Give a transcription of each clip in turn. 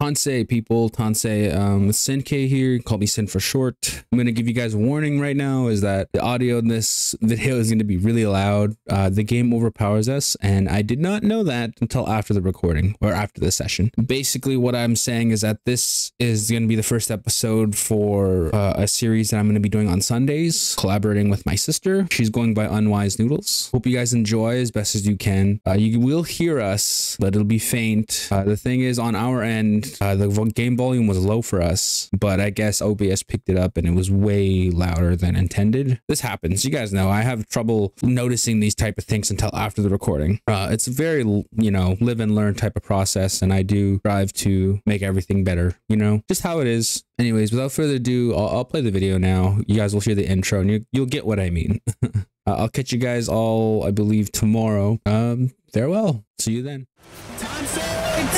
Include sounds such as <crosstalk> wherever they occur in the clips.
Tansei people, Tansei, um, K here. Call me Sin for short. I'm gonna give you guys a warning right now. Is that the audio in this video is gonna be really loud. Uh, the game overpowers us, and I did not know that until after the recording or after the session. Basically, what I'm saying is that this is gonna be the first episode for uh, a series that I'm gonna be doing on Sundays, collaborating with my sister. She's going by Unwise Noodles. Hope you guys enjoy as best as you can. Uh, you will hear us, but it'll be faint. Uh, the thing is, on our end, uh, the game volume was low for us, but I guess OBS picked it up and it was way louder than intended. This happens. You guys know I have trouble noticing these type of things until after the recording. Uh, it's a very, you know, live and learn type of process, and I do strive to make everything better, you know, just how it is. Anyways, without further ado, I'll, I'll play the video now. You guys will hear the intro and you, you'll get what I mean. <laughs> uh, I'll catch you guys all, I believe, tomorrow. Um, farewell. See you then.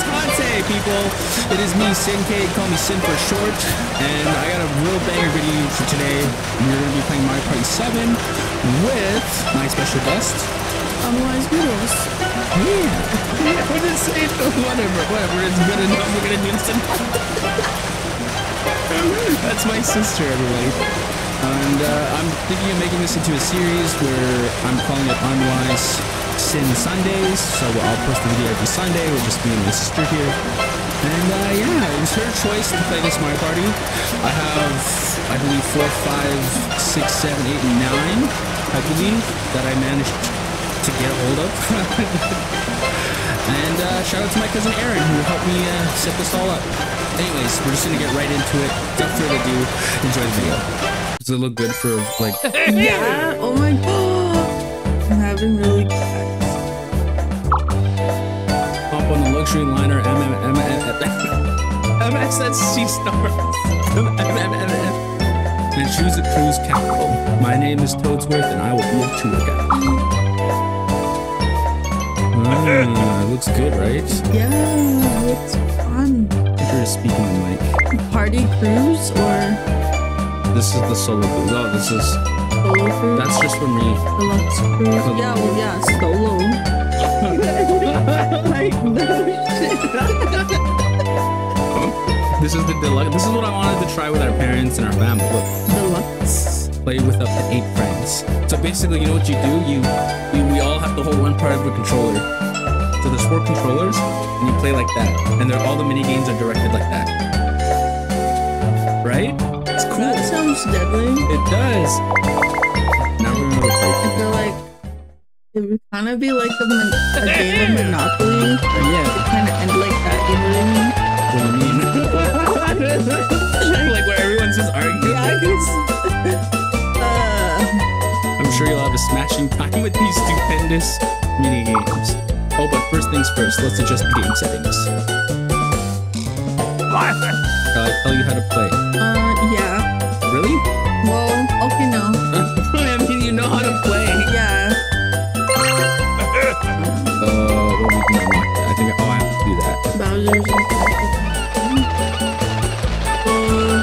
Tansei, people. It is me, Sinkade. Call me Sin for short. And I got a real banger video for today. We're going to be playing Mario Party 7 with my special guest. Otherwise, noodles. Yeah. yeah. <laughs> What is it? Whatever. Whatever. It's good enough. We're going to do this. <laughs> That's my sister, everybody. And uh, I'm thinking of making this into a series where I'm calling it Unwise Sin Sundays. So I'll post the video every Sunday with just me and my sister here. And uh, yeah, it was her choice to play this Mario Party. I have, I believe, four, five, six, seven, eight, nine, I believe, that I managed to get a hold of. <laughs> and uh, shout out to my cousin Aaron who helped me uh, set this all up. Anyways, we're just gonna get right into it. Without further ado, enjoy the video. Does it look good for like? yeah. Oh my god. I'm having really. Hop on the luxury liner MSSC star. And choose a cruise capital. My name is Toadsworth, and I will be a tour guide. Ah, looks good, right? Yeah, it's fun you're speaking the mic. Party cruise or? This is the solo cruise. Oh, this is. Solo cruise? That's just for me. Deluxe cruise? Yeah, well, yeah, solo. <laughs> like, no shit. this is the deluxe. This is what I wanted to try with our parents and our family. Look. Deluxe. Play with up to eight friends. So basically, you know what you do? You, you we all have to hold one part of a controller so there's four controllers, and you play like that. And they're, all the mini games are directed like that. Right? It's cool. That sounds deadly. It does. Now we're gonna play. I feel like it would kind of be like a, a <laughs> game of Monopoly. Yeah. It kind of end like that. You know what I mean? What do you mean? like where everyone's just arguing. Yeah, because. <laughs> Uh, I'm sure you'll have a smashing time with these stupendous mini games. Oh, but first things first, let's adjust the game settings. What? Shall I tell you how to play? Uh, yeah. Really? Well, okay, no. <laughs> I mean, you know how to play. Yeah. uh, what we can unlock? I think, oh, I have to do that. Bowser's uh,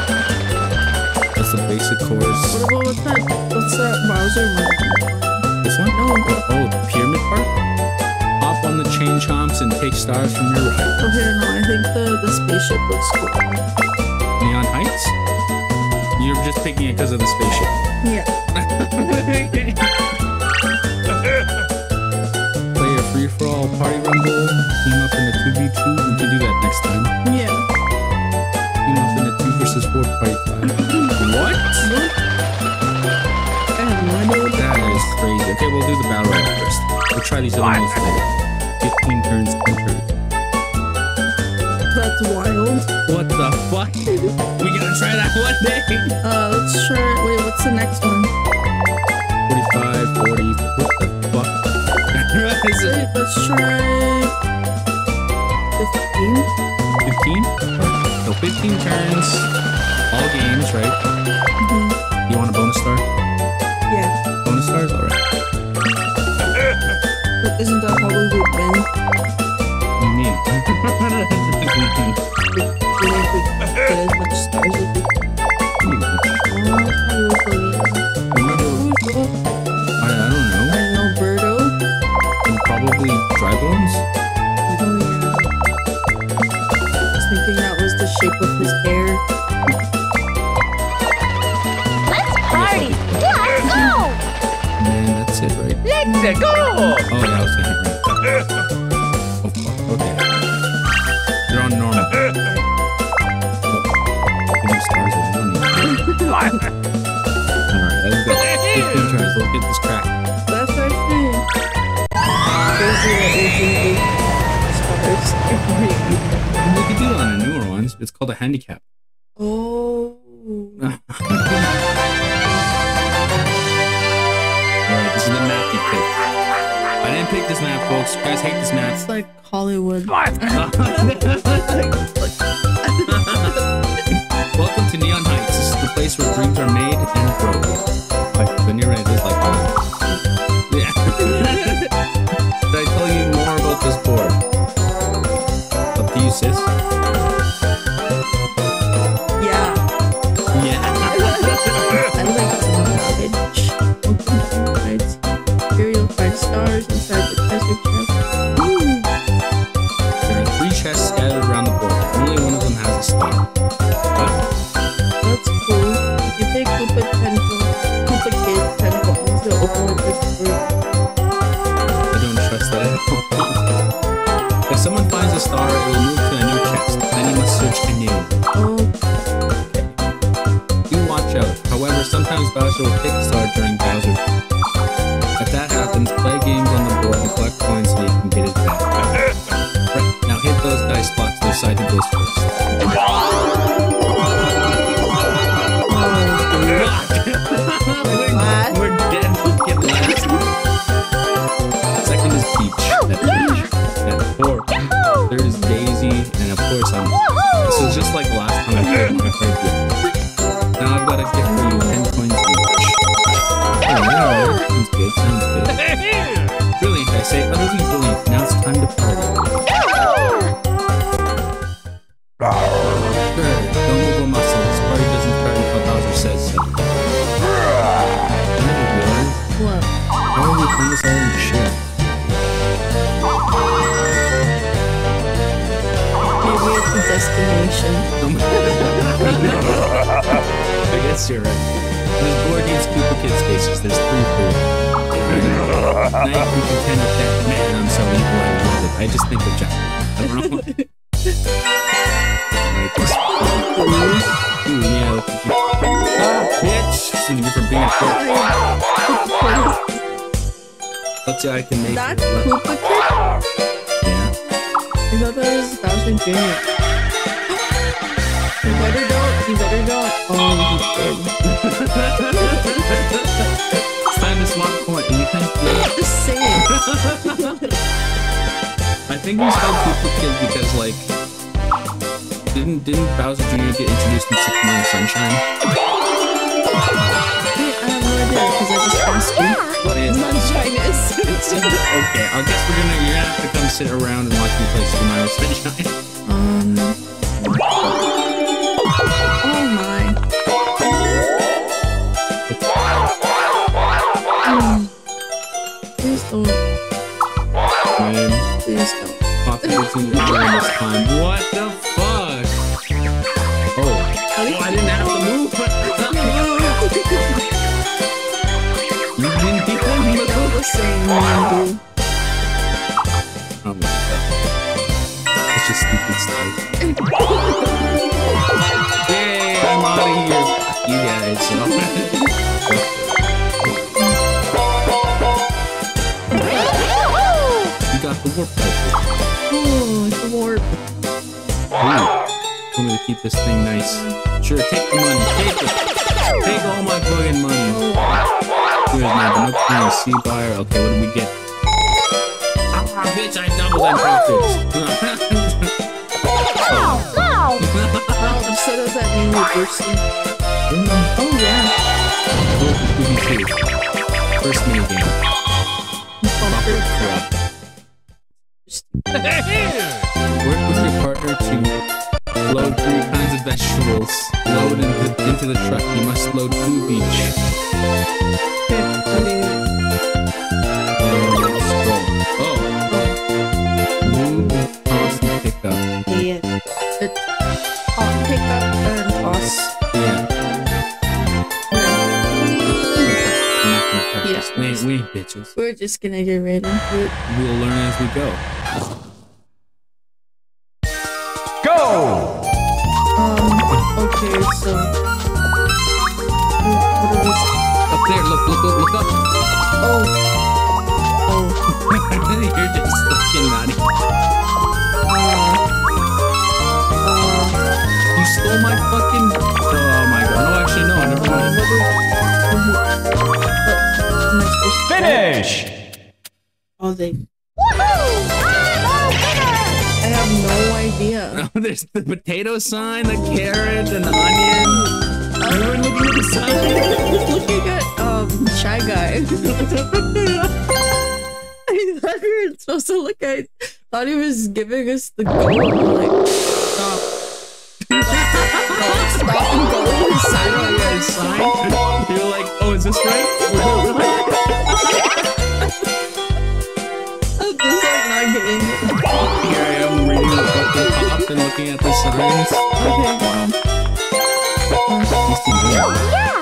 That's the basic course. What about what's that? What's that Bowser one? This one? No. Oh, oh pyramid part? On the chain chomps and take stars from your right. Oh, here, no, I think the, the spaceship looks cool. Neon Heights? You're just picking it because of the spaceship. Yeah. <laughs> Play a free-for-all party rumble, team up in a 2v2. We can do that next time. Yeah. Team up in a 2 versus 4 party time. what? That is crazy. Okay, we'll do the battle right first. We'll try these other moves later. 15 turns entered. That's wild. What the fuck? we gonna try that one day? Uh, let's try. Wait, what's the next one? 45, 40. What the fuck? <laughs> Is it? Let's try. 15? 15? So 15 turns, all games, right? Mm -hmm. You want a bonus star? Yeah. Bonus stars? Alright. Isn't that how we would win? Let's party! Let's go! That's it, right? Let's go! Oh yeah, I was thinking go. 15 turns. Let's get this crap. That's our thing. Crazy that we do the stars every You can do it on the newer ones. It's called a handicap. Oh. <laughs> Alright, this is the map you picked. I didn't pick this map, folks. You guys hate this map. It's like Hollywood. <laughs> Welcome to Neon Heights. This is the place where dreams are made and broken. Like, right, it is like Hollywood. Yeah. <laughs> You can did. Just say it. I think we spelled Koopa Kid because like didn't didn't Bowser Jr. get introduced in Six Million Sunshine? Wait, I have no idea because I just asked you. What is Not Chinese. <laughs> Okay, I guess we're gonna you're gonna have to come sit around and watch me play Super Mario Sunshine. um. Papa gets in the room this time. What the fuck? Oh, oh I didn't have to move. you didn't keep on But they're the same, man, Oh my god. It's just stupid stuff. Yay, I'm out of here. You guys. <laughs> Want me to keep this thing nice? Sure, take the money. Take it. Take all my fucking money. Here's my Pinocchio C buyer. Okay, what do we get? Ah, bitch, I doubled that profits. <laughs> Oh, so does that mean we're bursting? Oh, yeah. First minigame. Bumper We'll learn as we. Go! The sign, the carrot, and the onion. Everyone looking at the sign. Looking at um shy guy. <laughs> I thought we were supposed to look at. Thought he was giving us the go. Like stop. <laughs> stop and go. I know, yeah, it's sign. You're like, oh, is this right? <laughs> I'm just like not getting it. Here I am reading the fucking looking at the signs. Okay, wow. These two Oh, men. yeah!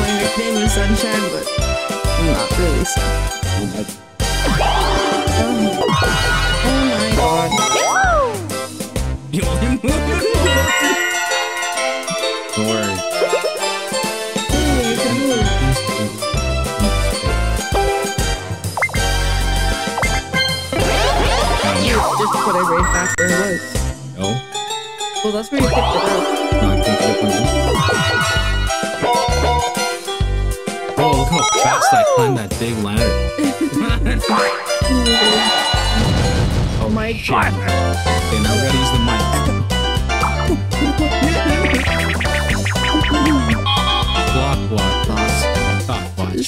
My nickname is Sunshine, but not really so. Oh, oh my god. You only move. Don't worry. You just put it back where it was. No, Well, that's where you picked it up. no, I can't get one. Oh, look how fast I climbed that big ladder. <laughs> Oh my Shit. Okay, now we gotta use the mic. block, block, block, watch.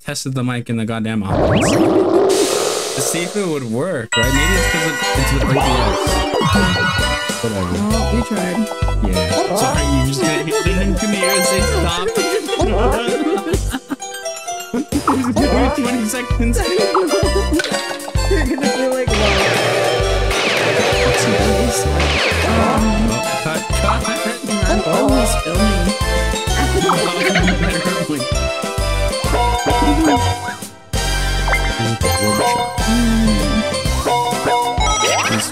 Tested the mic in the goddamn office to see if it would work, right? Maybe it's because it's with OBS. Whatever. Oh, we tried. Yeah. Sorry, you just gonna hit it into the air and say stop. 20 seconds. You're gonna be like, wow. Um, Oh, cut, cut. I'm always filming. This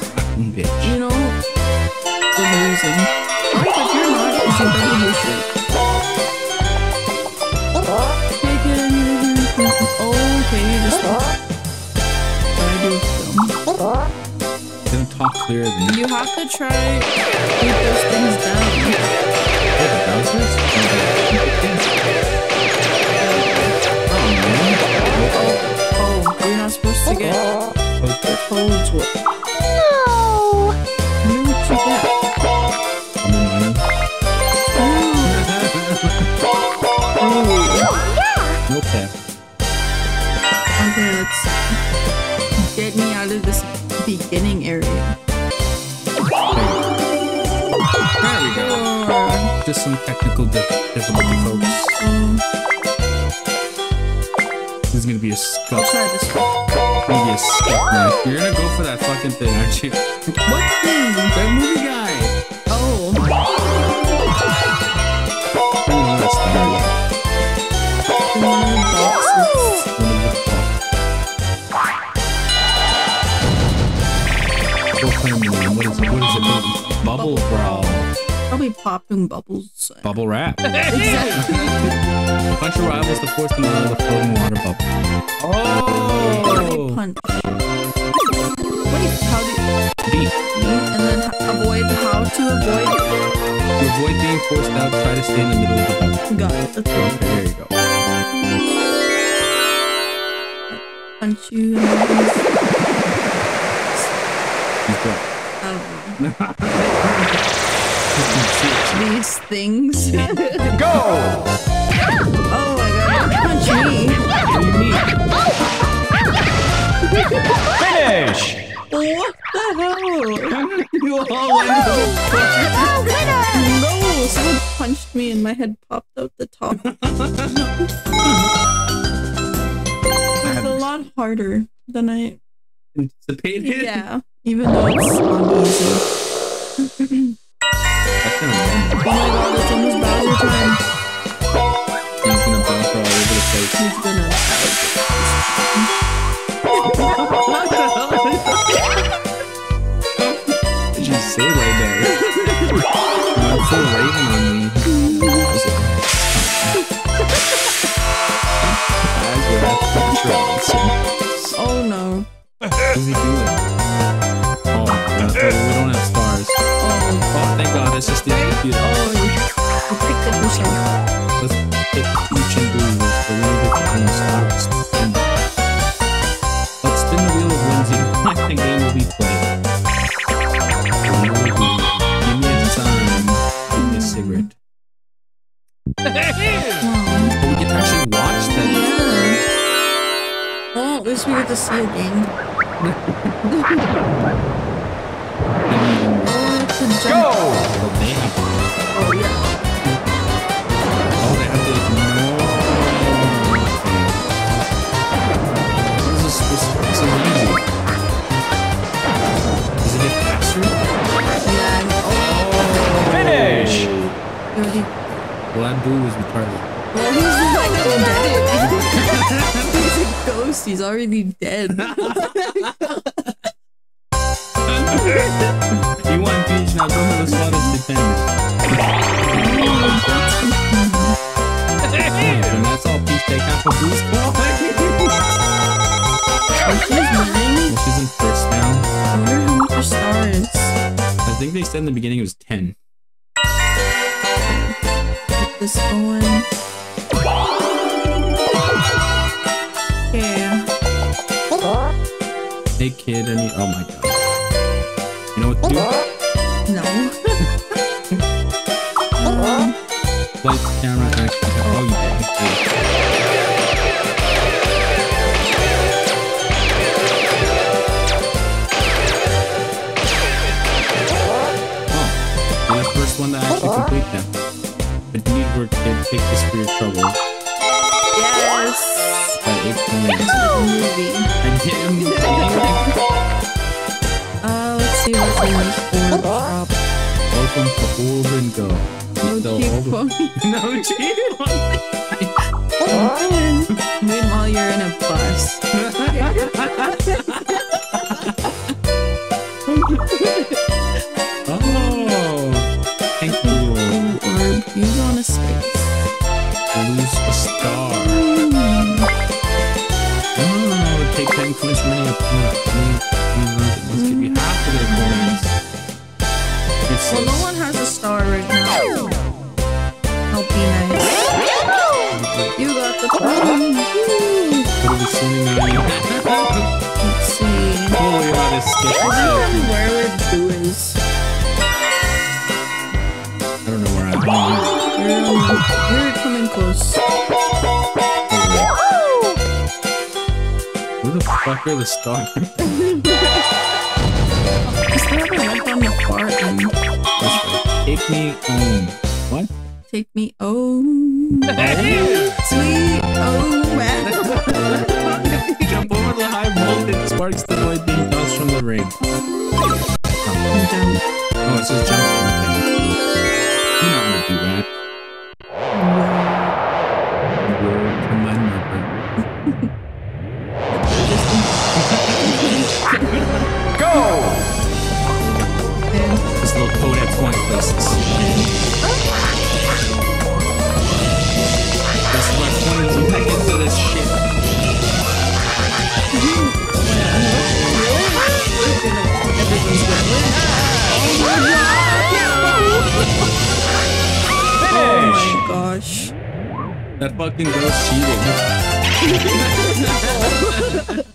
bitch. You know, we're losing. But you're not, because you're better than. Take it in your okay, you just I do film. Didn't talk clearer than you. You have to try keep those things down. Oh, Just some technical difficulty, folks. This is gonna be a scuff. try this one. Gonna be a scuff knife. You're gonna go for that fucking thing, aren't you? What thing? That movie guy. Oh, I don't know that's the one of the boxes. One of the- What kind of name? What is it? What is it? It? Bubble brawl. Probably popping bubbles. Bubble wrap. Exactly. Punch your rivals to force them out of the floating water bubble. Oh! Punch. Wait, how do you... Beat. And then avoid how to avoid... To avoid being forced out, try to stay in the middle of the bubble. Got it. That's Okay, right. there you go. Punch you in the face. He's good. I don't know. <laughs> <laughs> These things. <laughs> Go! oh my god, don't punch me. What do you mean? Finish! What the hell? You all went to a winner! No, someone punched me and my head popped out the top. <laughs> It's a lot harder than I anticipated. Yeah, even though it's on easy. <clears throat> That's kind of Oh my god, it's almost Bowser time. He's gonna bounce all over the place. He's gonna. What did you say right there? I'm full raven on me. Eyes were control. Oh no. What's he doing? Oh, you, you picked up. Let's pick each and do. The little bit between stars. And let's spin the wheel of whimsy. <laughs> Game will be played. Give me a. Give me a cigarette. Oh, we can actually watch them. yeah. Well, at least we get to see a game. <laughs> Oh, Go! Have. Have. This is, retarded. Well, he's like dead. he's a ghost. He's already dead. You want now to the slot as defendant. For boost. Oh, she's nine. Well, she's <laughs> in first now. I wonder how much her star is. I think they said in the beginning it was 10. Get this going. Okay. Hey kid, I need. Oh my god. Kid. Take for your trouble. yes. By eight points. Movie. I did. Uh, let's see what's in this orb. Welcome to Orb and Go. No So, cheap. <laughs> No cheat. Meanwhile, you're in a bus. The fuck are the? Is there ever right on the far end? That's right. Take me home. Places. That's why 20 back into this shit. Oh my gosh. That fucking ghost cheating. <laughs>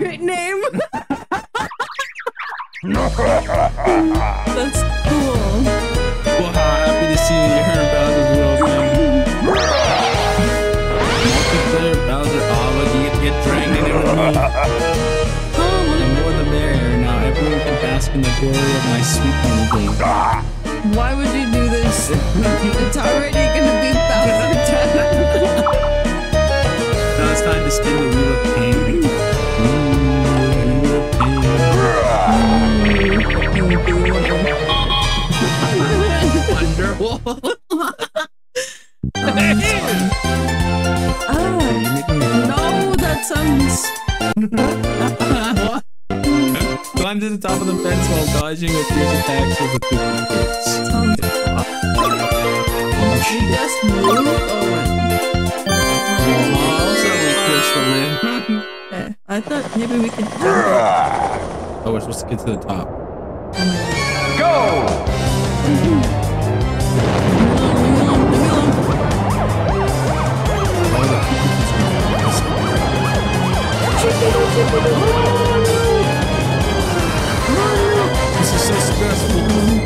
spirit name. That's cool. Wow, happy to see you Bowser's World, man. Multiplayer Bowser, look, you get to get dragged in more the merrier. Now everyone can bask in the glory of my sweet the top of the fence while dodging a fierce attacks of the Koopa Kids. sounds just move. Oh, Oh, also we twitched the limb. okay. I thought maybe we could jump. Oh, we're supposed to get to the top. Go! Oh, the This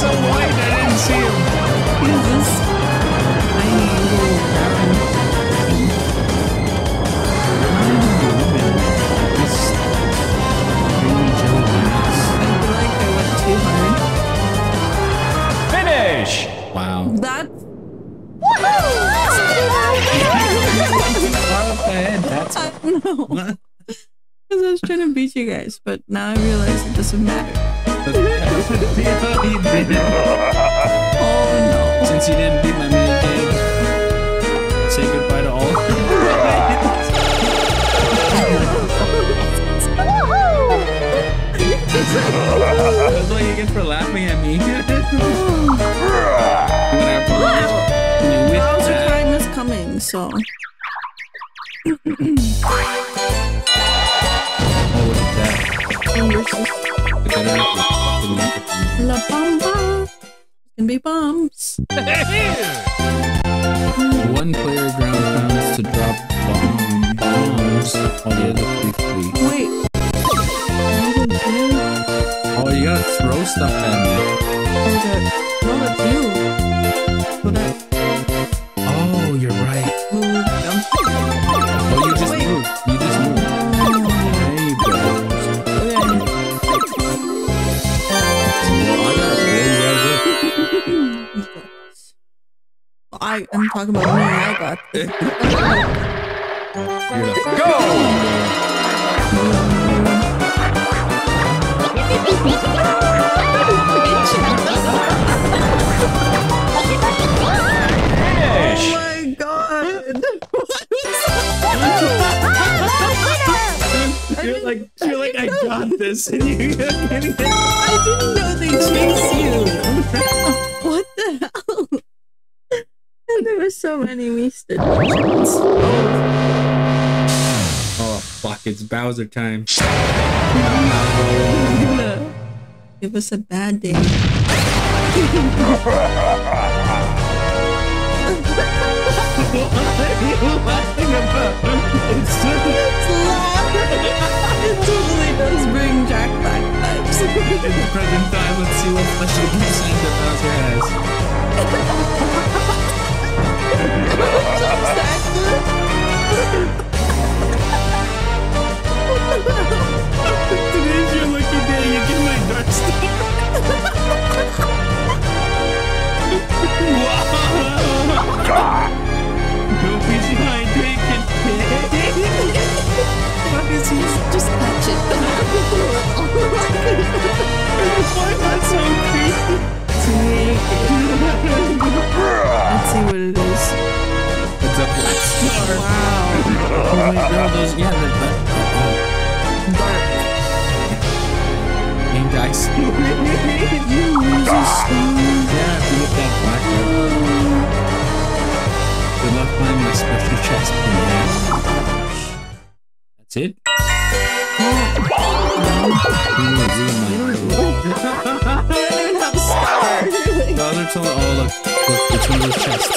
so white, I didn't see him. Is this tiny little? I feel like I went too hard. Finish! Wow. Don't know. Because I was trying to beat you guys, but now I realize it doesn't matter. He did it. Oh Since you didn't beat my mini game, say goodbye to all. That's what you get for laughing at me. <laughs> Whatever. no. Well, You that. coming, so. <clears throat> Oh, look at that. And your sister. The better of the fucking microphone. La. It's gonna be bombs. One player ground pounds to drop bomb, bombs oh, while the other three flee. Wait. Oh. Oh, you gotta throw stuff at me. Oh. No, talking about me. I got this. <laughs> Go! Oh Finish! my god. You're like, you're like, I got this, and it. I didn't know they chase you. <laughs> <laughs> there were so many wasted options. Oh fuck! It's Bowser time. <laughs> Give us a bad day. what are you laughing about? It's It's loud. it totally does bring Jack Black vibes. in the present time. Let's see what special Santa Bowser has. <laughs> Today's your lucky day. You get my Dark wow. No easy high take it. Just touch it. <laughs> Oh Why not so creepy? Take it. Let's see what it is. It's a black star. Wow. Oh wait, no, those yeah, the, the Dark. game dice. You lose a star. Yeah, if you get that black one. Good luck finding my special chest. That's it. have The uh, other told oh look, look, of those chests.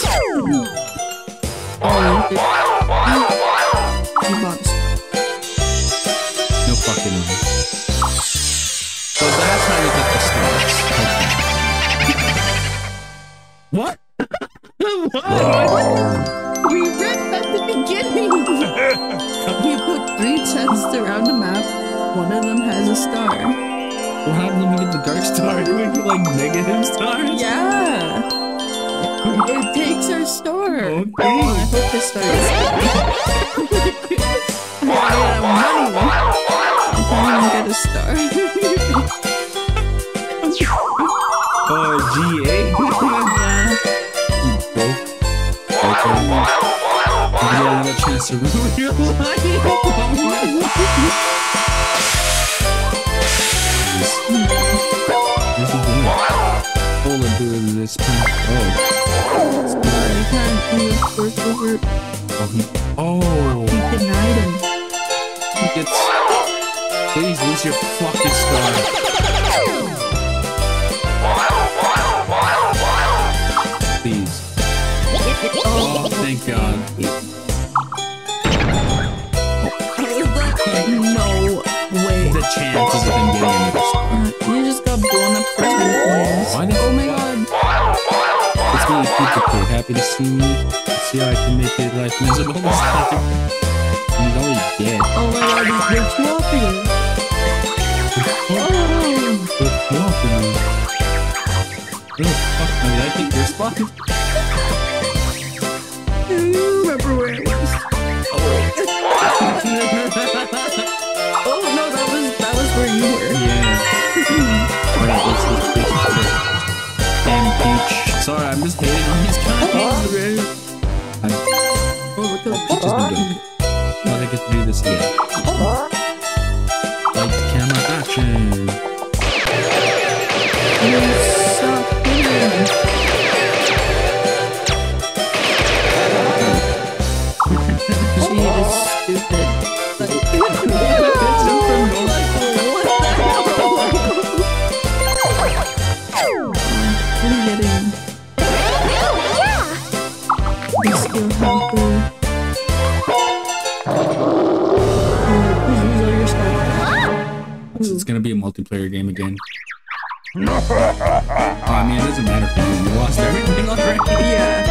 You. You lost everything already. Yeah.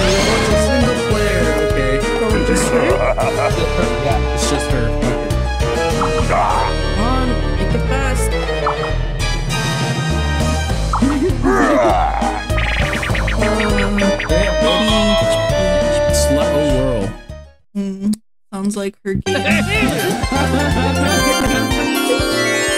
It's a single player, okay. So just her. yeah, it's just her. Okay. Come on, make it fast. Slow whirl. sounds like her game. <laughs>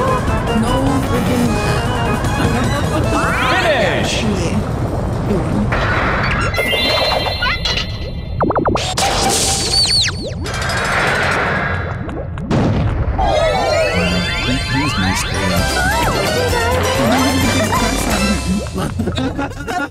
Finish! way. He- He's nice. <laughs>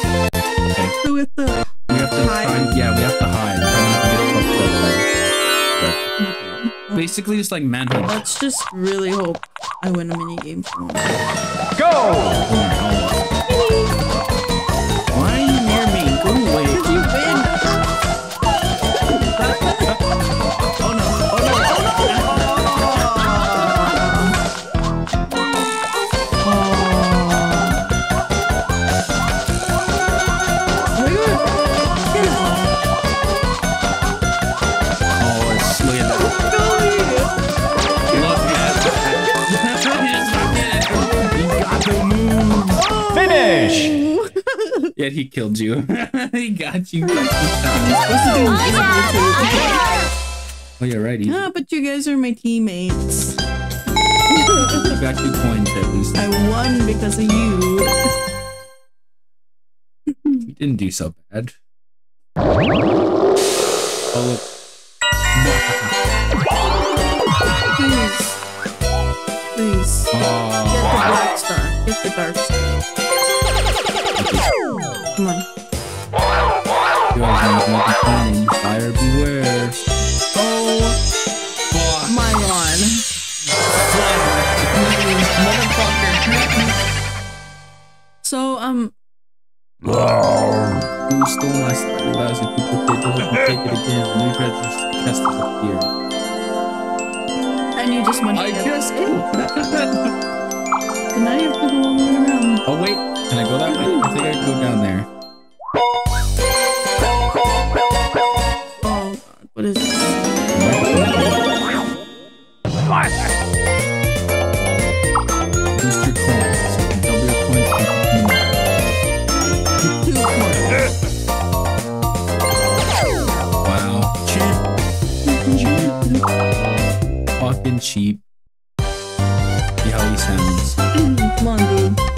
So with the we have to Hide? try. Yeah, we have to hide. Try not to get fucked up. But basically, just like manhunt. let's just really hope I win a mini game for once. Go! Oh Why are you near me? Go away. You win. Yet he killed you. <laughs> he got you. Supposed to do invisible too. Oh, you're right. He Ah, but you guys are my teammates. I got two coins at least. I won because of you. You didn't do so bad. Oh, look. Please. Please. Get the Oh, black star. Get the dark star. Come on. you guys know what I'm saying. Beware. Oh my god. So, um, Who stole my? People take it, take it again. New treasures chest is up here. and you just went I just killed. So now you have to go all the way around. Oh wait, can I go that way? I think I can go down there. Oh what is this? Boost your coins. So you can double your coins. and Two corners. Wow. Cheap. Cheap. Fucking cheap. See how he feel <clears throat>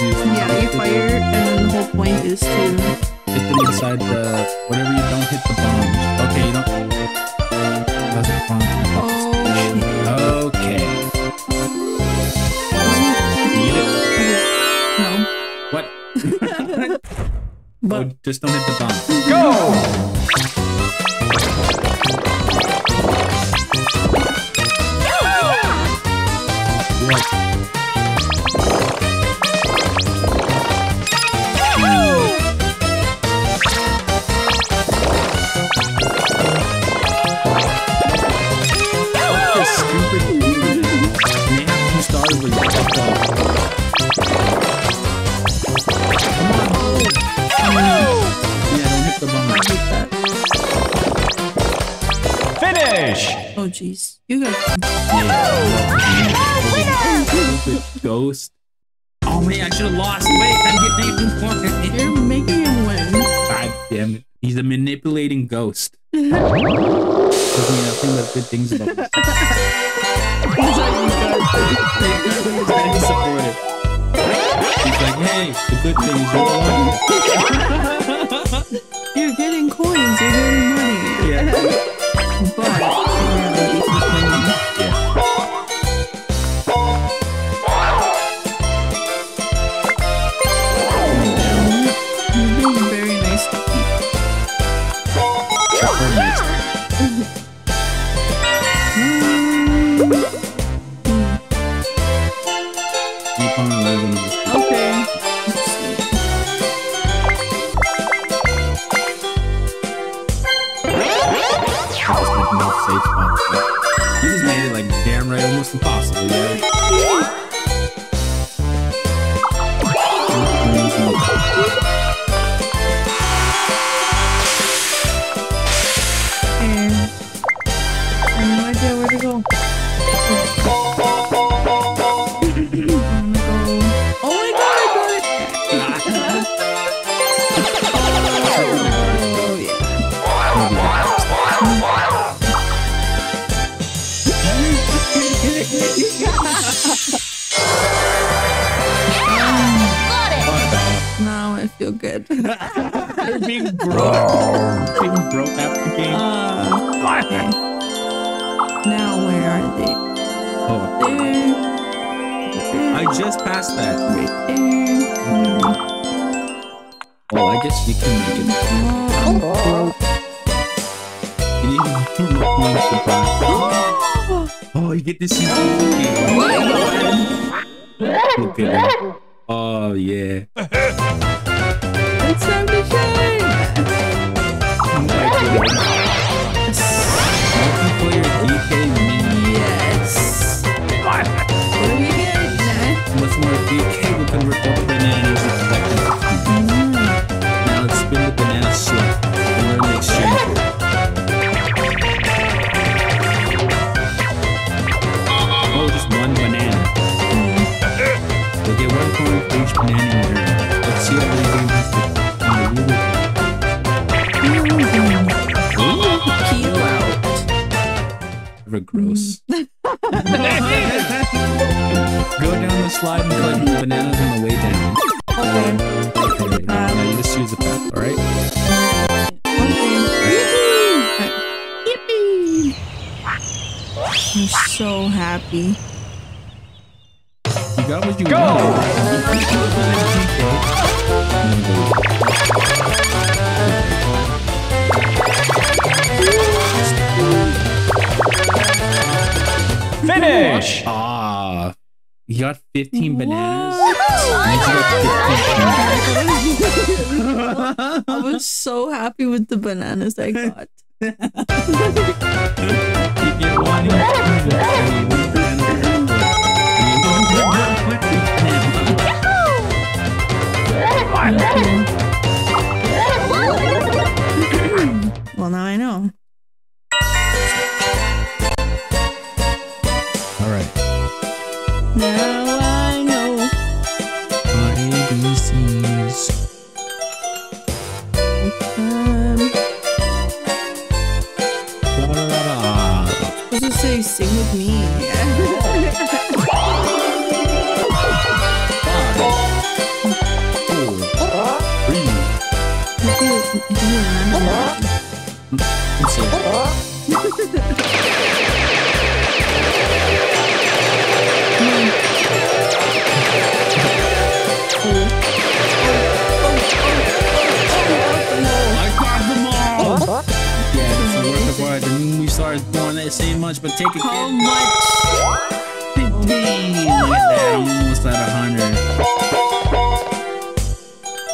Yeah, you fire, and then the whole point is to hit them inside the whatever you don't hit the bomb. Okay, you don't. That's a bomb. Oh, okay. <laughs> No. What? <laughs> <laughs> but oh, just don't hit the bomb. Go. Ghost. Oh man, I should have lost. Wait, I'm getting You're making him win. God damn it. He's a manipulating ghost. <laughs> Nothing but good things about. <laughs> I just passed that. Right there. Well, I guess we can make it. Oh, You need more points to buy. Oh, you get. Oh. Look at that. Oh yeah. It's time to shine. Now let's spin the banana slot and learn the exchange rate. Oh, just one banana. You'll get one coin for each banana. Let's see how. Ever gross. Go down the slide and collect bananas on the happy. You got what you Go! Finish! Ah, you got 15 bananas. <laughs> I was so happy with the bananas I got. <laughs> but take a How kid. much? 15. Look at that. I'm almost at 100.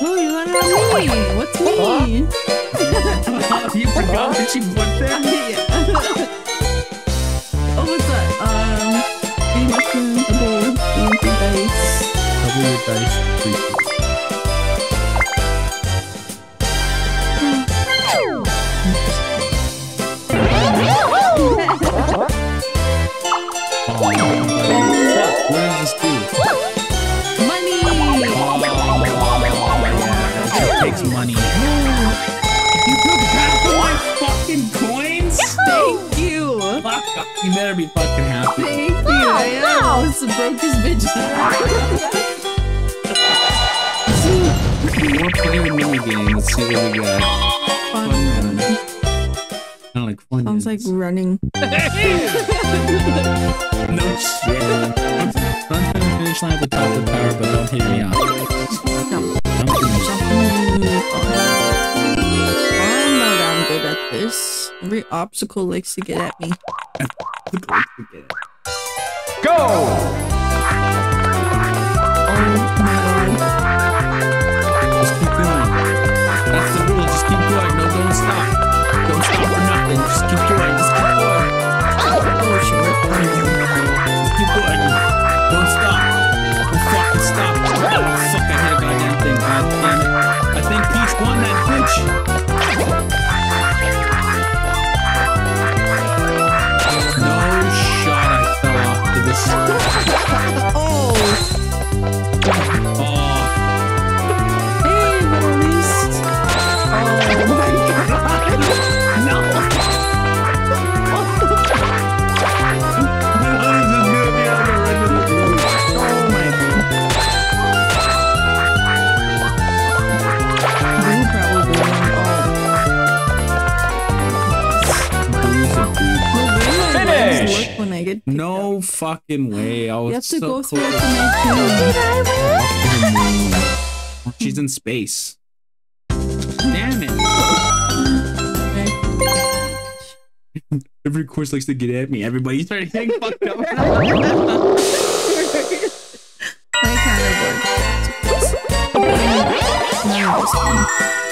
Oh, you got it on me. What's me? <laughs> you forgot that you put that? Yeah. <laughs> oh, what's that? Um, three mushrooms, double, three dice. Double your dice. please. You better be fucking happy. Thank you! I am. I was the brokest bitch. <laughs> We're playing a mini game. Let's see what we got. Fun round. Kind of like fun. Sounds like running. <laughs> no shit. Run to the finish line at the top of the tower, but don't hit me off. Jump. Jump to. Jump. I know that I'm good at this. Every obstacle likes to get at me. Go! Fucking way. I was You have to so go through close. it to make Oh, She's in space. Damn it. it. <laughs> Every course likes to get at me. Everybody started getting <laughs> fucked up. I kind of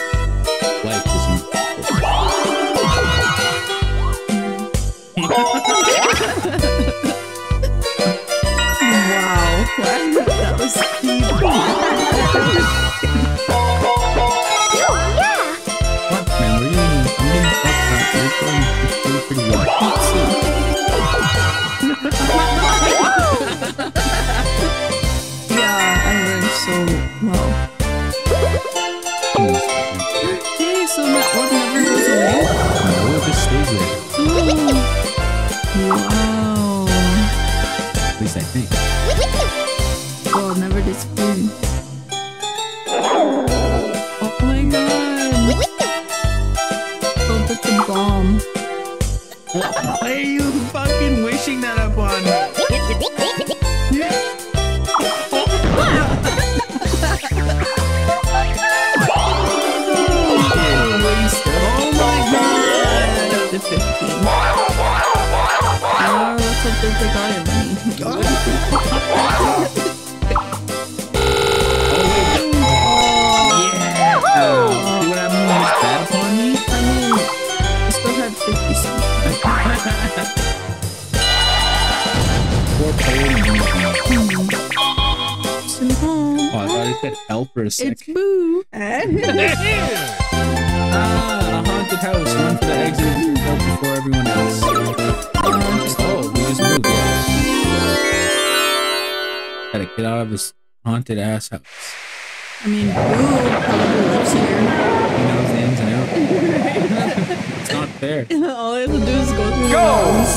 I mean, boo probably lives here. He knows the ins and outs. it's not fair. All I have to do is go through Go! the rooms.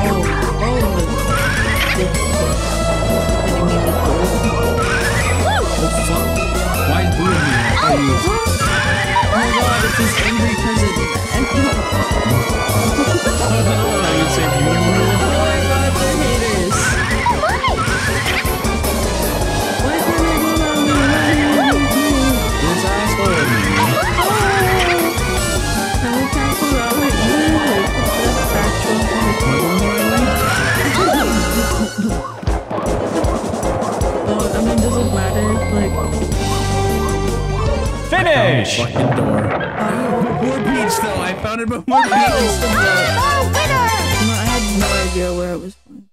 Oh, oh, the, the, getting me the gold. Oh, fuck. Why is Blue in here? I thought he was- Oh my god, it's his angry cousin. Finish! Fucking door. Oh, More peach though. I found it before peach. no, I had no idea where I was going.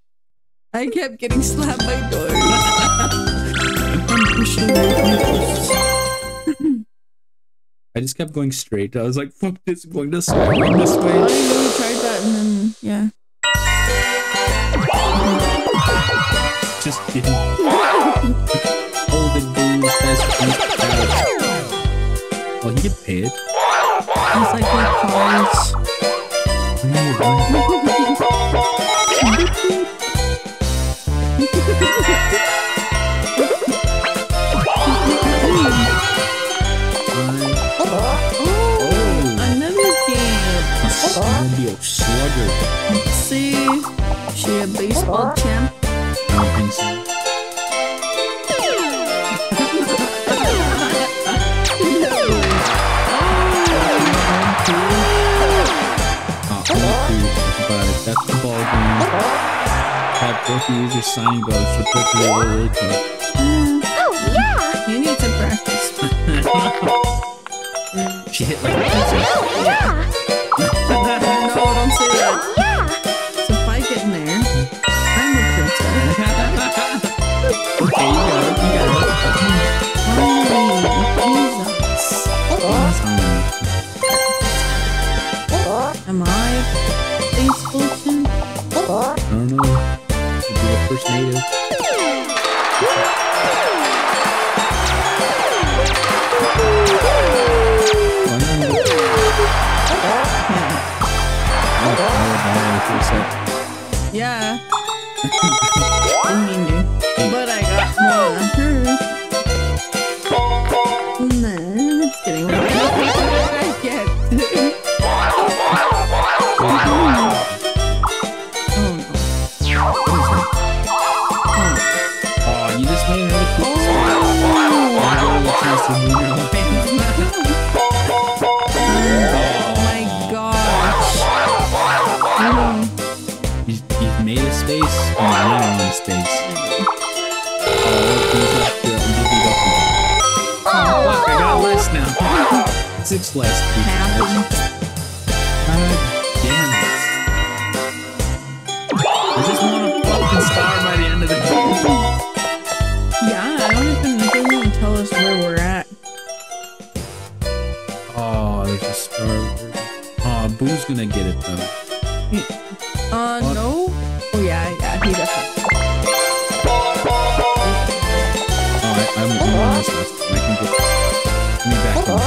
I kept getting slapped by doors. I'm pushing my posts. I just kept going straight. I was like, fuck this, going this way, going this I really tried that and then, yeah. Just kidding. Hold it, booze, best beast out. Well, he get paid. It's like my cards. I know going. Another. A slugger. See. She a baseball champ. I don't think so. That's the ball game. Have both users signing balls report to the World Cup. You need to practice. <laughs> She hit like a princess. <laughs> no, don't say that. Oh, yeah! So if I get in there, I'm a princess. <laughs> okay, Yeah. I, I'm, I'm on this last one. I can get. Me back in.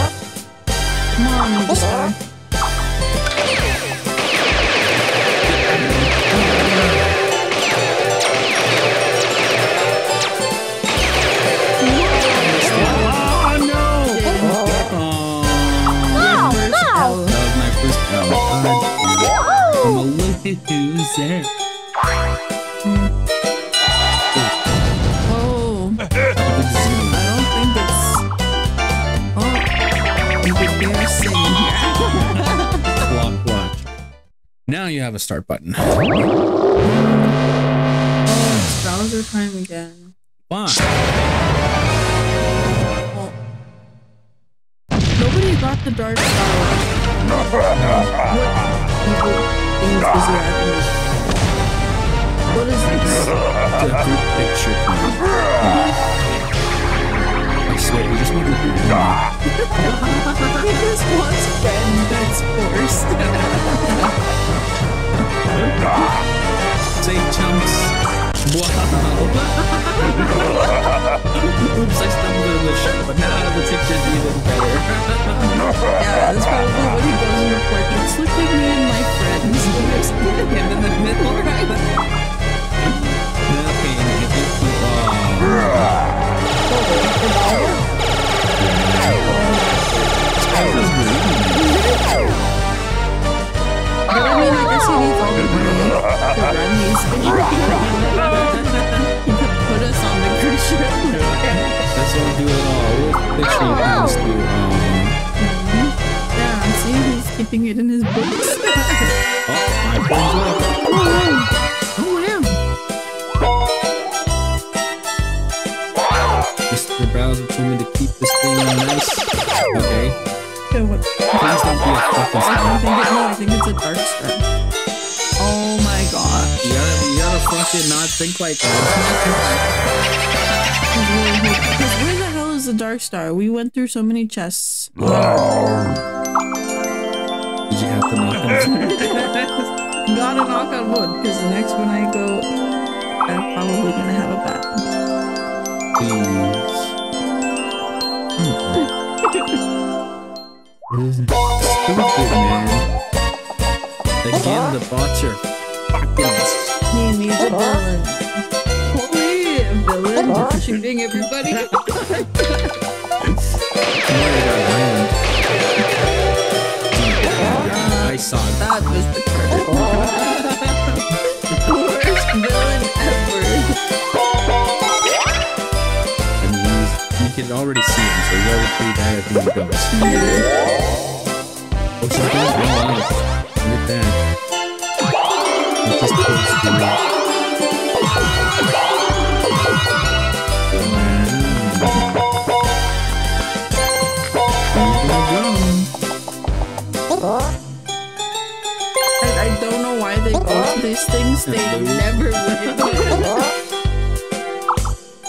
Come on, you just are. Oh no! Oh, First L. that was my first L. God damn it. I'm a loser. You have a start button. Oh, it's Bowser time again. Why? Oh. Nobody got the dark Wow. Oops, I stumbled in the shot, but now the picture's even better. yeah, that's probably what he goes <laughs> and reports. Look at me and my friends. There's him in the middle, right? okay, if you keep. But I mean, I guess he needs all the money to run these things. he could put us on the cruise ship. Keeping it in his books. oh, my phone's up. oh, wow. Mr. Bowser told me to keep this thing nice. Okay. So what? Please don't be a fucking I don't star. think it, no, I think it's a dark star. Oh my god. You gotta, you gotta fucking not think like that. Where the hell is the dark star? We went through so many chests. Did you have to knock on wood? <laughs> Gotta knock on wood, because the next one I go, I'm probably gonna have a bat. Please. Hmm. Stupid, man. Again, the bots are fucking He needs a villain. Holy, a villain shooting everybody. I saw it. that was retarded. Worst villain ever. I mean, you can already see him, so he's already pretty bad at being ghost. She's going all out. Look at that. It just me. I, I don't know why they go these things. They never win.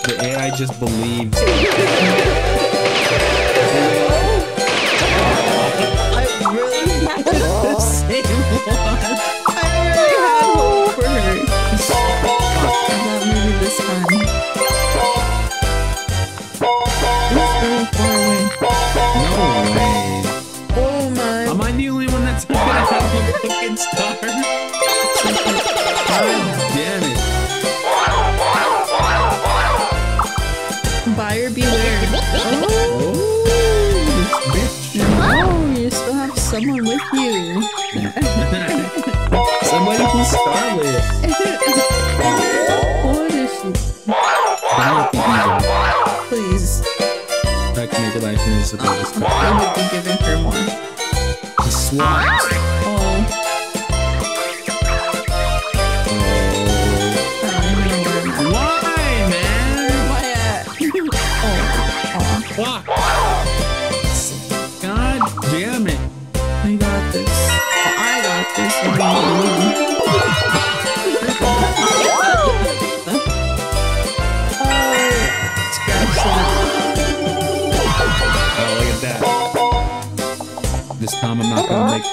The AI just believes. <laughs> someone with you. <laughs> Somebody who's starless. <laughs>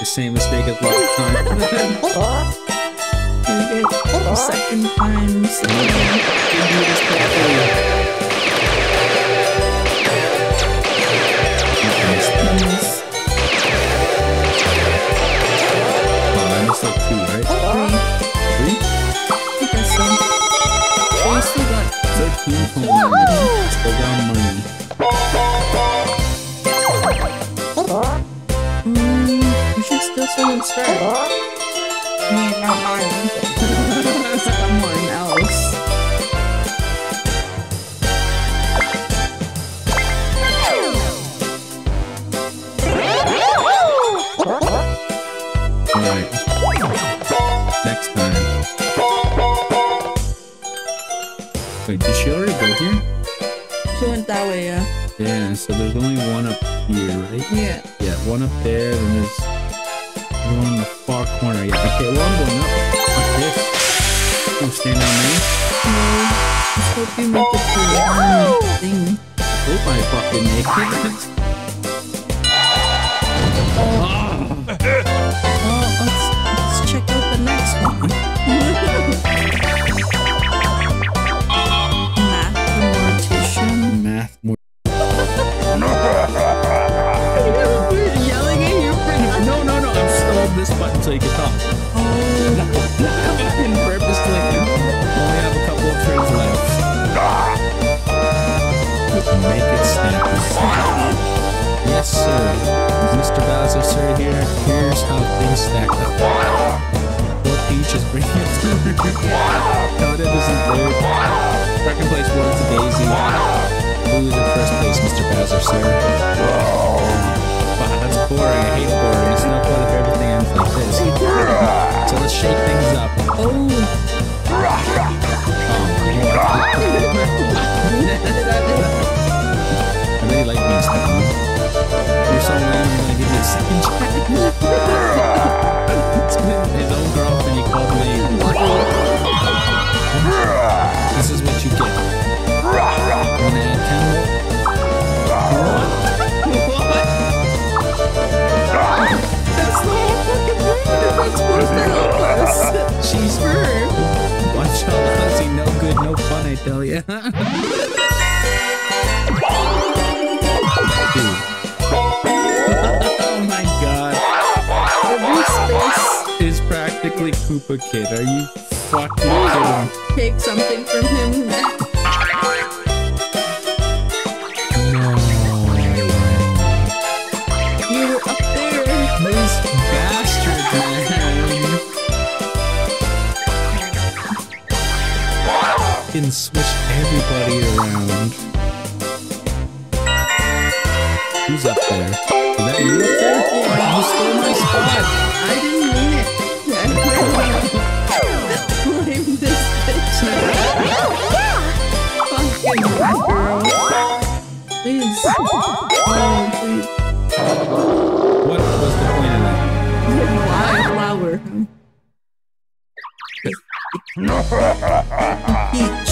same mistake as last time. <laughs> Second time. So there's only one up here, right? Yeah. Yeah, one up there, and there's one in the far corner. Yeah, okay, well, I'm going up. Fuck this. I'm staying on me. No. Just hope you make it to one thing. Hope I fucking make it. Well, <laughs> ah! On this button so you talk. Oh, purposely. Only have a couple of turns left. Make it. Yes, sir. Mr. Bowser, sir, here. Here's how things stack up. Poor Peach is bringing it through. Coda doesn't load. Second place was to Daisy. Who's in first place, Mr. Bowser, sir? Boring. I hate boring. It's not fun if everything ends like this. So let's shake things up. oh. I really like being stuck on. You're so lame, I'm gonna give you a second chance. <laughs> his own girlfriend he called lame. This is what you get. Wanna add That's supposed to help. She's for her. Watch out, Ozzy. No good, no fun, I tell ya. Oh my god. Every space. Is practically Koopa Kid. Are you fucking kidding? Take something from him. Can switch everybody around. Who's up there? Is that you up there? You stole my spot. I didn't mean it. Blame this bitch. Fucking girl. Please. Please. What was the point of that? Why flower? <laughs>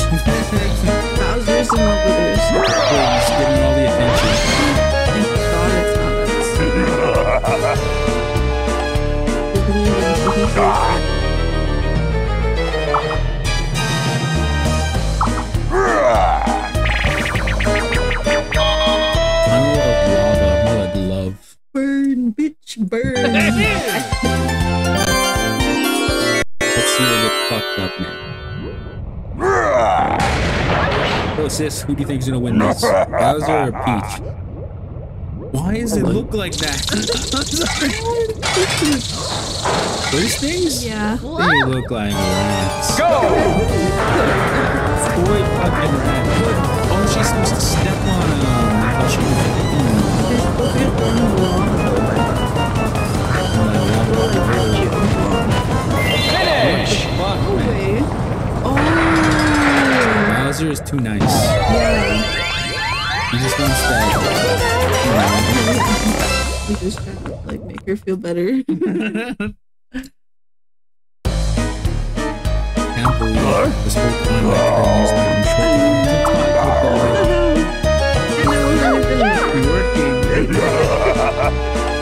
Peach. Bowser's Oh, sis, who do you think's gonna win this? Bowser or Peach? Why does it look like that? <laughs> Those things? yeah. They look like rats. Go! Boy, fucking rat. Oh, she's supposed to step on um, them. I she was There's supposed to be one Finish! Fuck, man. Oh, Bowser is too nice. yeah. He just wants that. <laughs> <laughs> We just trying to like make her feel better. <laughs> Can't believe this whole time I've used my controller to talk with the I know, I haven't been working.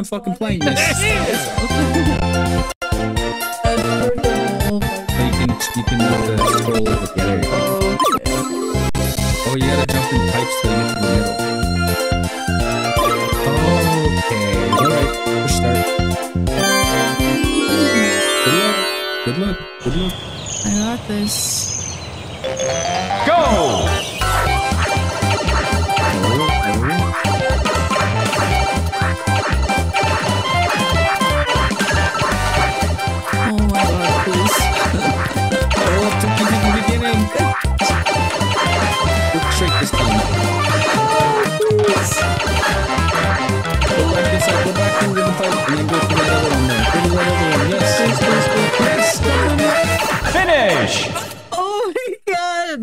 time fucking playing this. you can you can uh, scroll over the area. Oh, you gotta jump in pipes to get to the middle. Okay, alright, push start. Good luck, good luck, good luck. I got this. Go! Finish! Oh my god!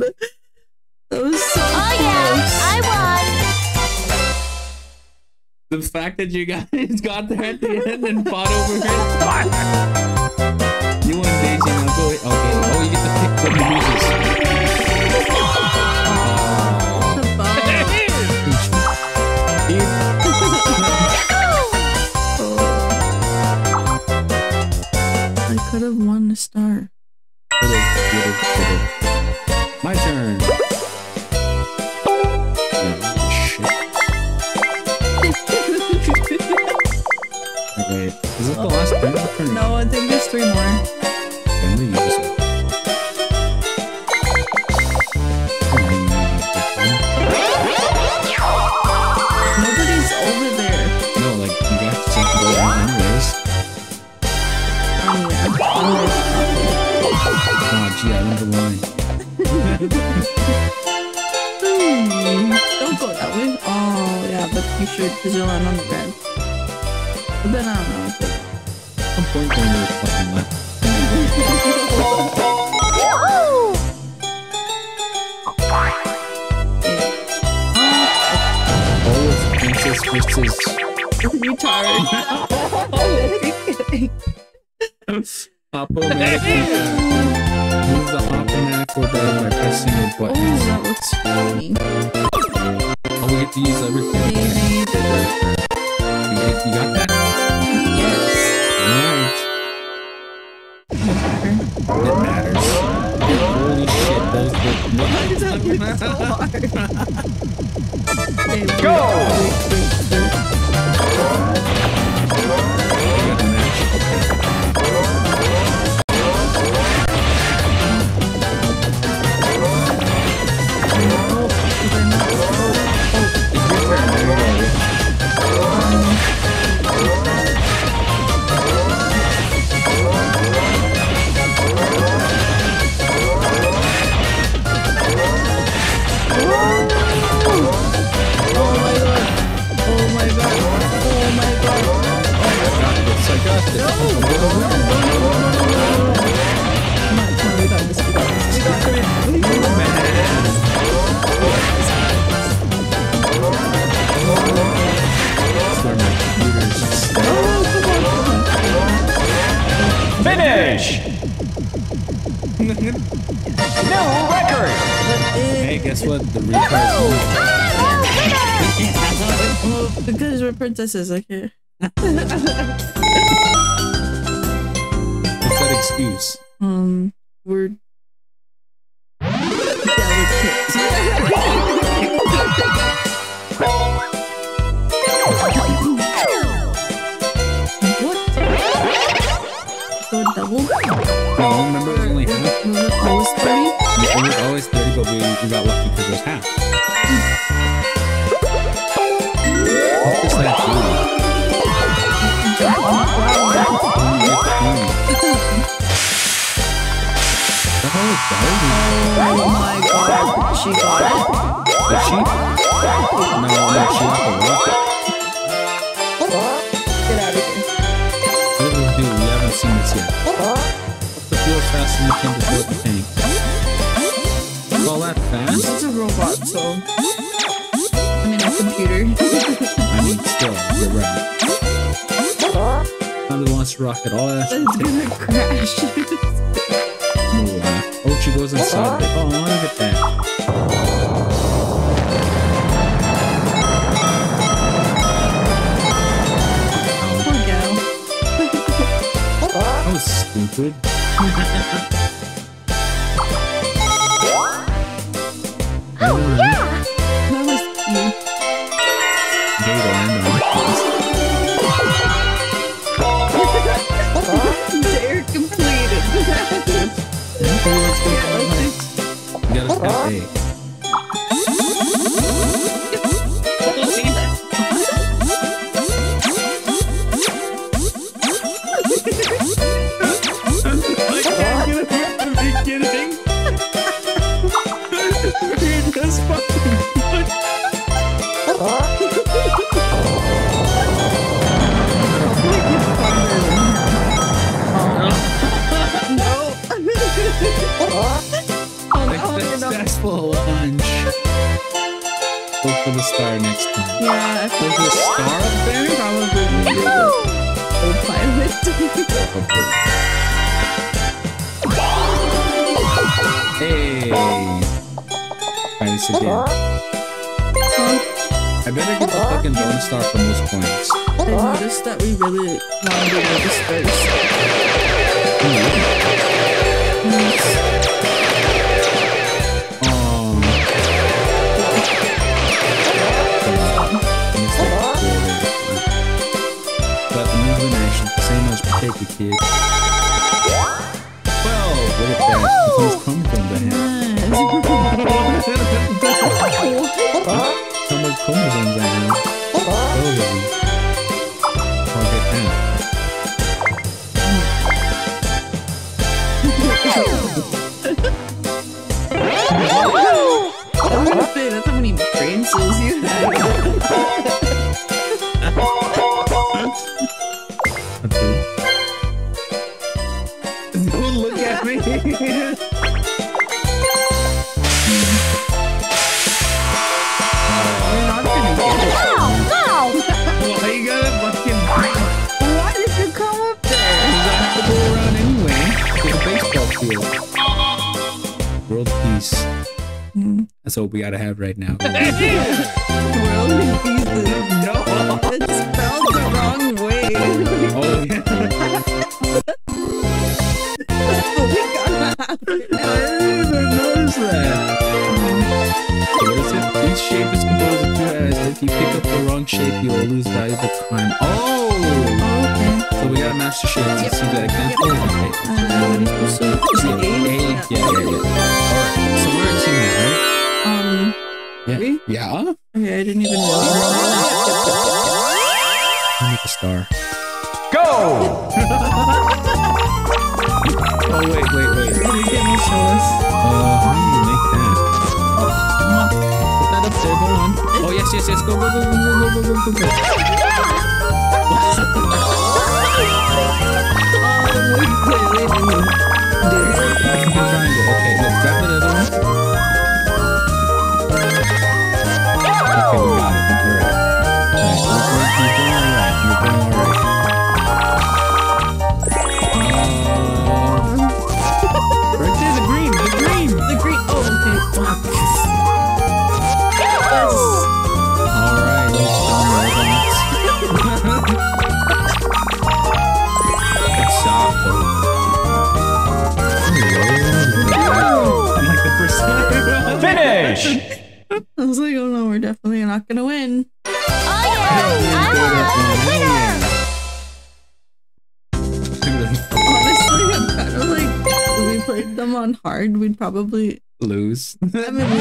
That was so Oh close. yeah, I won! The fact that you guys <laughs> got there at the end and fought over it. you won Daisy, now go Okay, oh you get to pick the losers. one star. this is okay. for the star next time. Yeah, if there's a star up there, probably Hey! Try this again. I better get the fucking bonus star from this points. I noticed that we really wanted to go to space. Mm -hmm. nice. take it, kid. Look at that. That's coming from the hand. probably lose. I mean,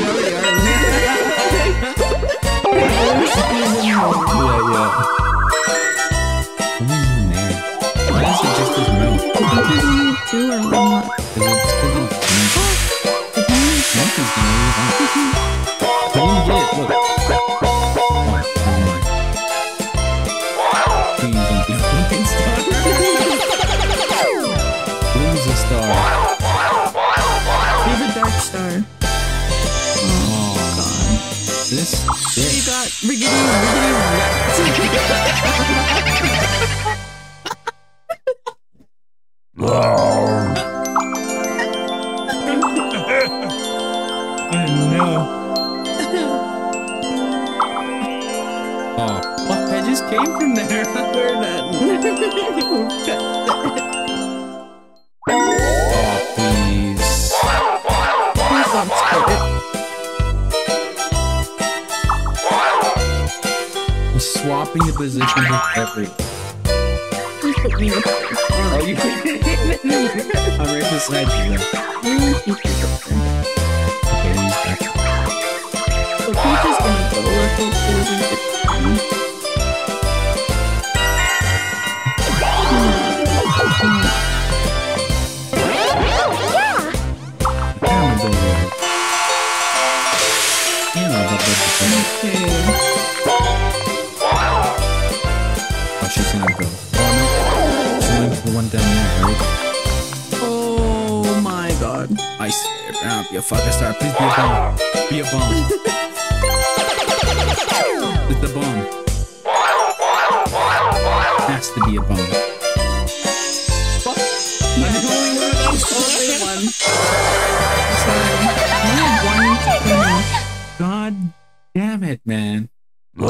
damn it, man. Stole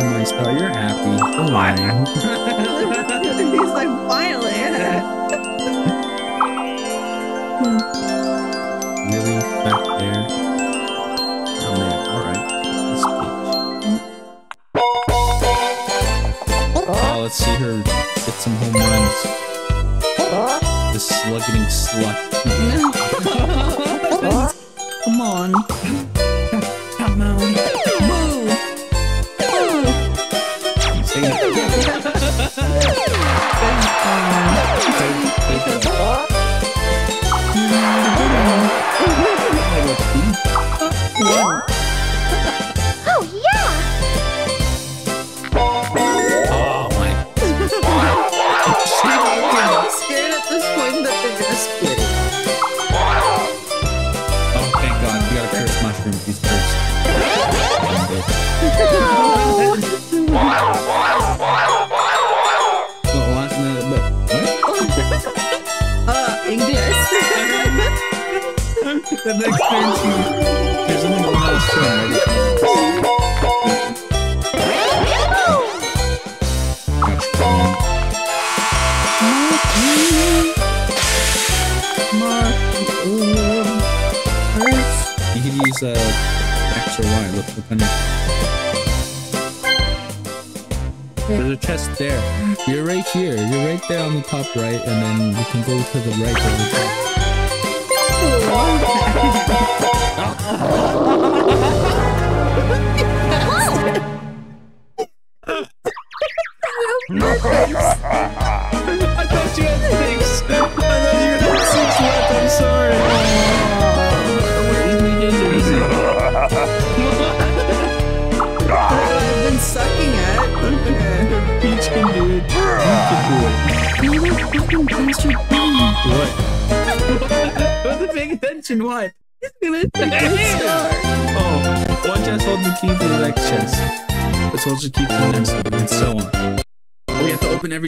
my star. You're happy. Lie. finish. <laughs> He's like, finally. really? Back there? Down there. Alright. Oh, let's see her get some home runs. This slugging slut. <laughs> Come on. Boo. Boo. Say it. The next turn. There's only one last turn, right? You could use uh, X or Y. Look, under. There's a chest there. You're right here. You're right there on the top right, and then you can go to the right over there. Oh. <laughs>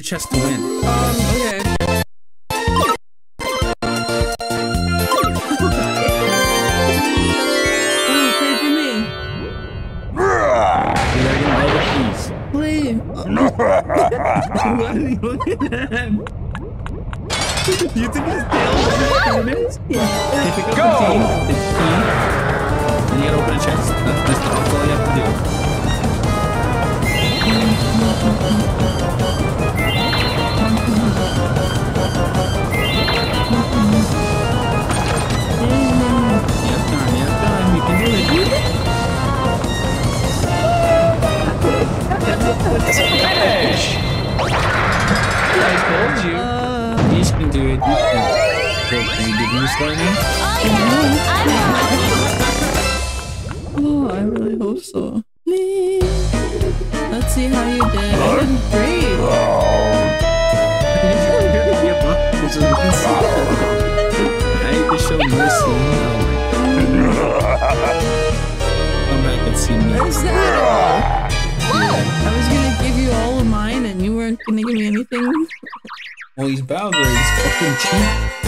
chest to win. Um, okay. Oh, for me. We gotta get all the keys. Play. What are you looking at? You think his tail is Yeah. Okay, pick up Go! the key. The key. And you gotta open a chest. That's, <laughs> that's, that's all you have to do. It. Finish! I told you. Uh, You can do it. You can. Wait, are you giving me star now? oh, I really hope so. Please. Let's see how you did. I did great. This is I hate to show mercy. Oh Come back and see me. Where's that? Anything. Well, he's Bowser. He's fucking cheap.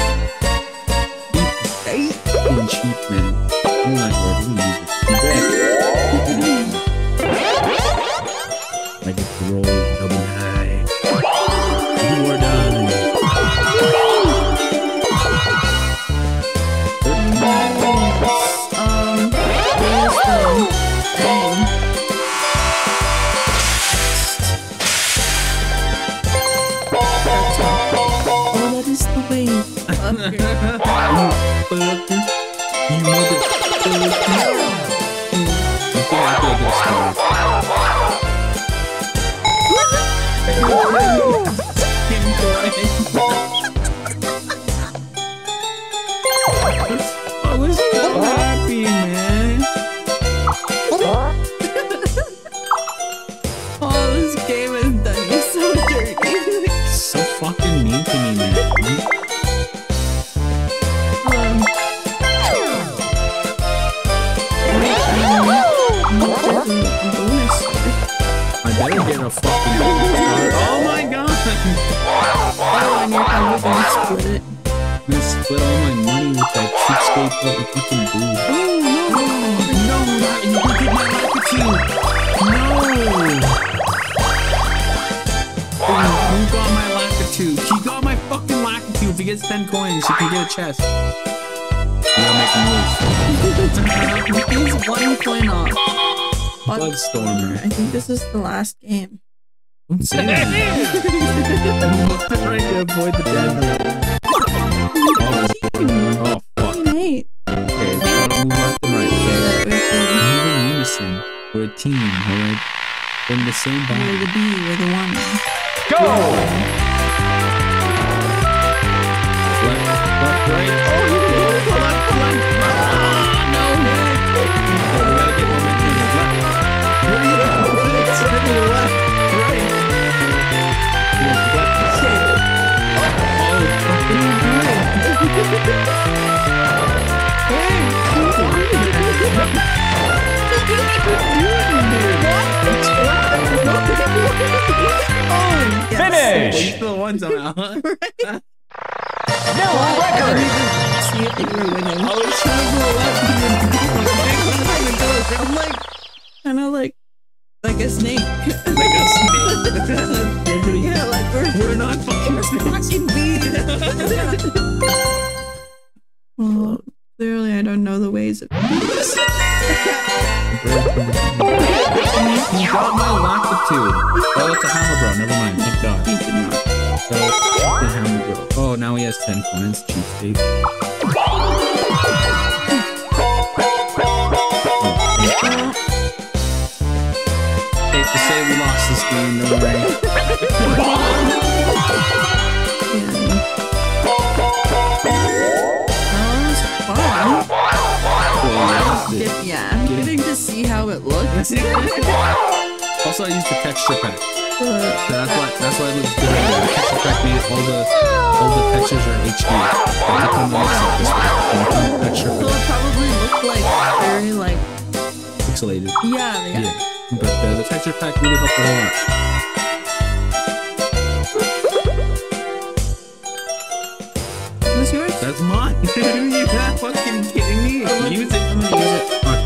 Same We're body. the B, we're the one. Go! Left, left, right. Oh, left, left. Ah, no. Okay, we gotta get momentum. Left. Where are you gonna the left, right. Yeah, left. Oh, fucking good. Oh, yes. Finish! still won somehow. <laughs> New I record! didn't even see if you were winning. I was trying to go left. I'm like, kind of like, like a snake. Like a <laughs> snake. yeah, like we're, We're not fucking fucking bees. <laughs> well, clearly I don't know the ways of bees. You got my Lakitu. Oh, it's a Hammer bro, Never mind. Thank God. You did not. So, the Hammer Bro. Oh, now he has 10 coins. Cheapskate. Safe to say we lost this game, don't worry. How it looks. <laughs> Also, I used the texture pack. So that's why that's why it looks good. The texture pack made all the all the textures are HD. Like of looks this way. And it kind of texture so it probably looked like very like pixelated. yeah, yeah. Yeah. But uh, the texture pack really helped a lot. That's mine. <laughs> You're not fucking kidding me. Use it. Use it.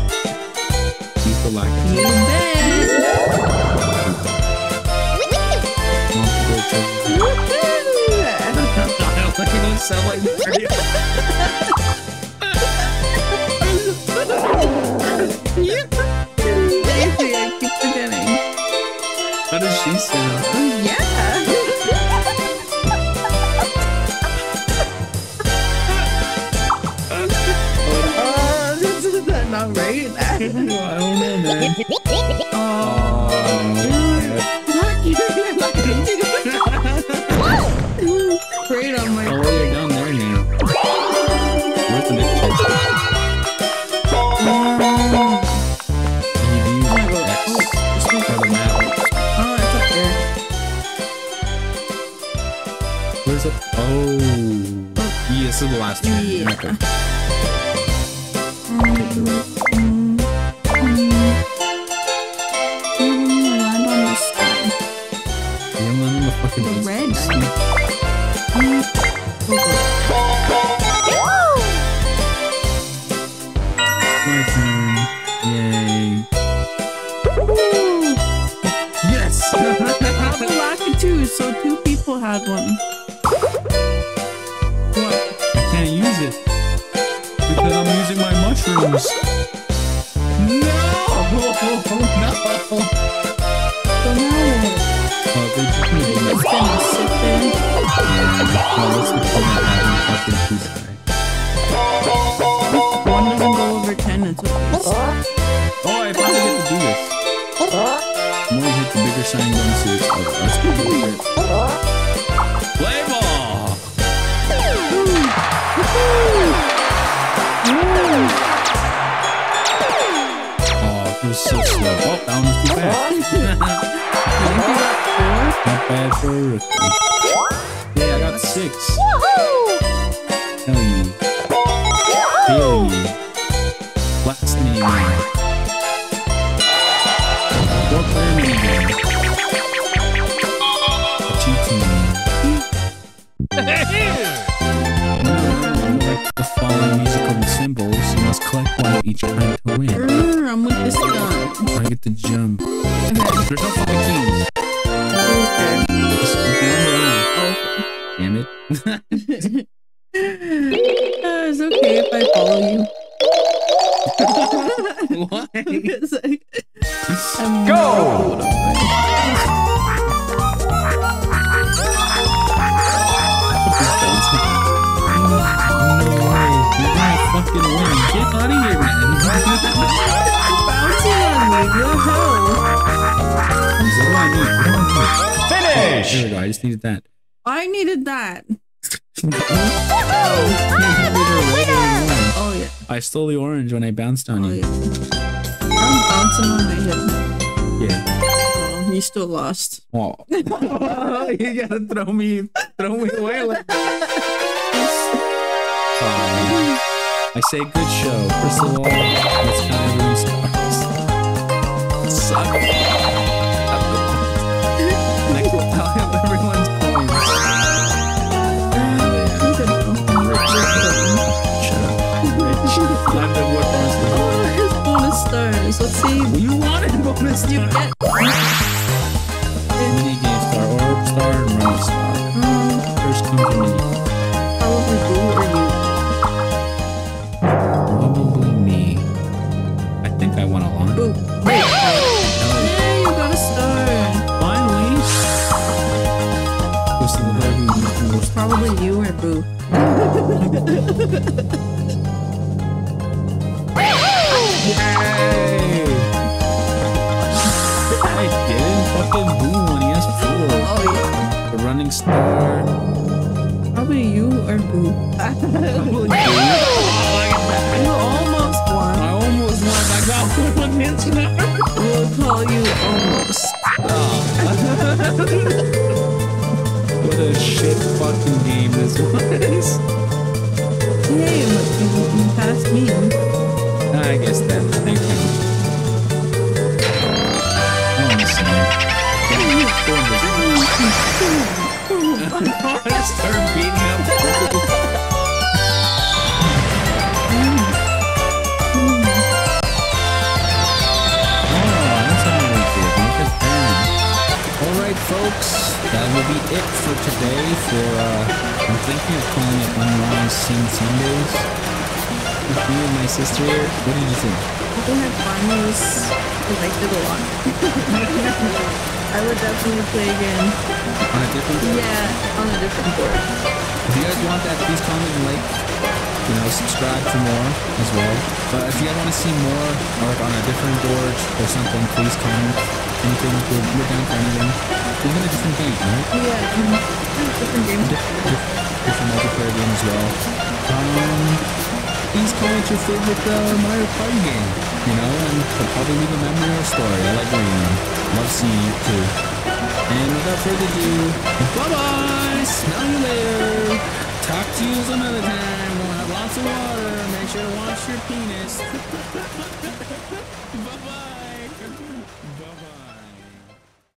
You bet. I don't <laughs> sound like <laughs> man. Oh, not you. Great on my. Bounced on Oh you. yeah. I'm bouncing on my hip. Yeah. Oh, you still lost. <laughs> Oh. you gotta throw me, throw me away like that. <laughs> Um, I say good show. First of all, it's kind of You wanted bonus You get. Mini game star, orb star, and run star. Um, First me. probably Boo or you. Probably me. I think I won a lot. Boo. Wait. You got a star. Finally. What's the level? It's probably you or Boo. <laughs> almost won. I almost won. I got one. We'll call you almost. What a shit fucking game this you, you passed me. I guess that thank you. Oh, will be it for today. For uh, I'm thinking of calling it Unwise Sin Sundays. With me and my sister here. What did you think? I think I finally was I liked it a lot. I would definitely play again. On a different board? Yeah, on a different board. If you guys want that, please comment and like. You know, subscribe for more as well. But if you guys want to see more, or like on a different board or something, please comment. Anything, we're, we're down for anything. Even a different game, right? Yeah, different games. Diff- different multiplayer game as well. Um, please comment your favorite uh, Mario Party game. You know, and probably leave a memory or a story. I like reading them. Love seeing you too. And without further ado, bye bye. Smell you later. Talk to you some other time. We'll have lots of water. Make sure to wash your penis. <laughs>